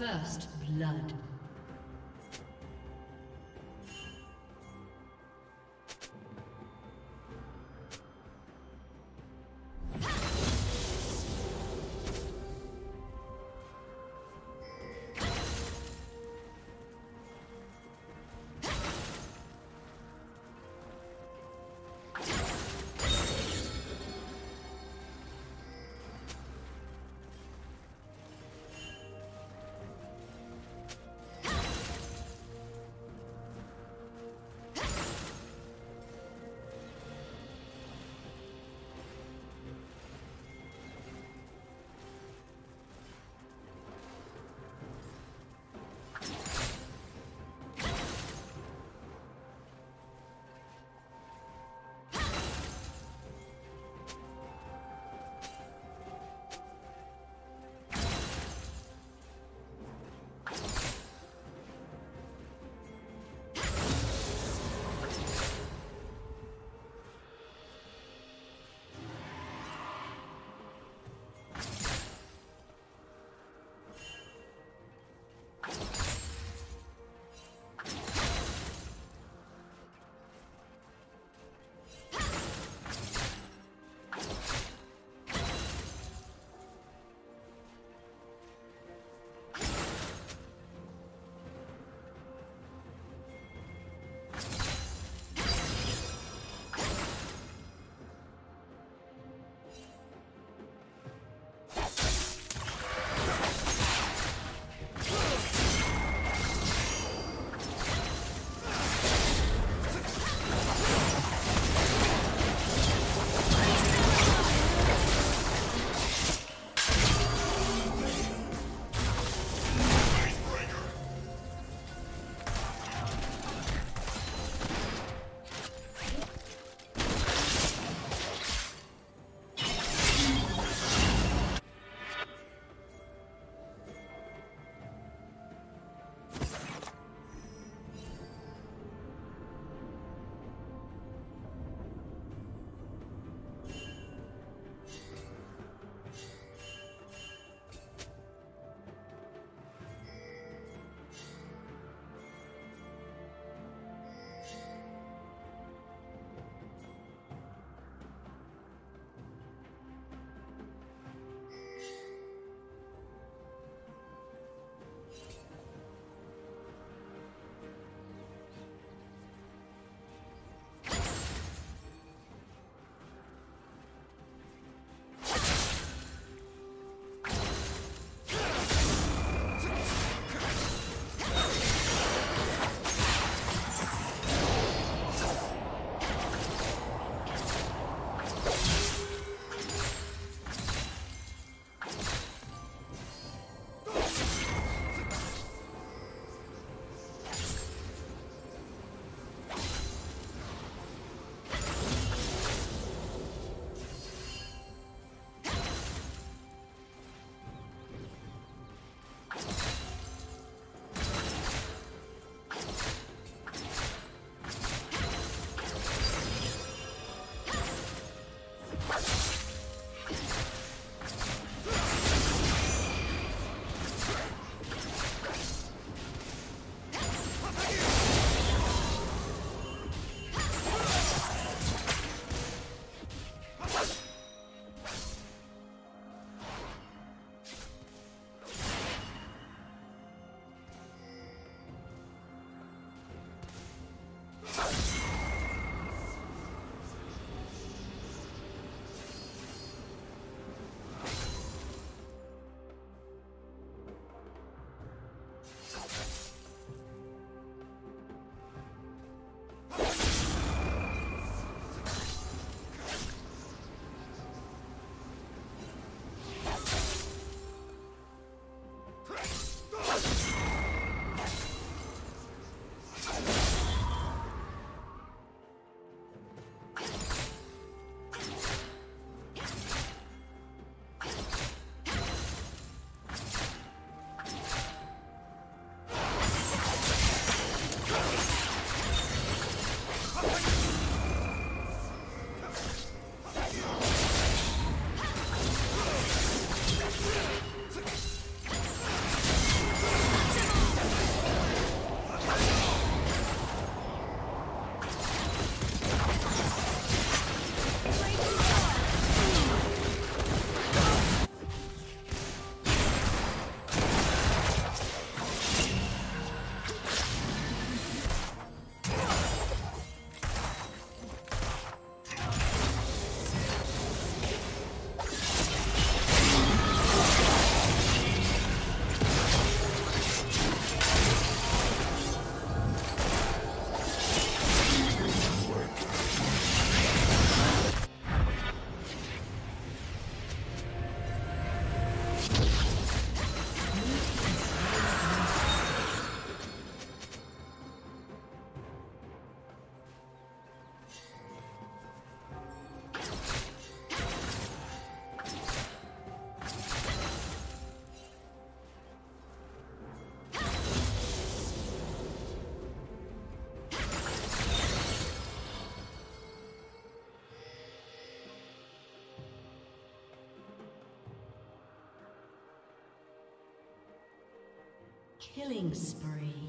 First blood. Killing spree.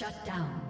Shut down.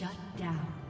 Shut down.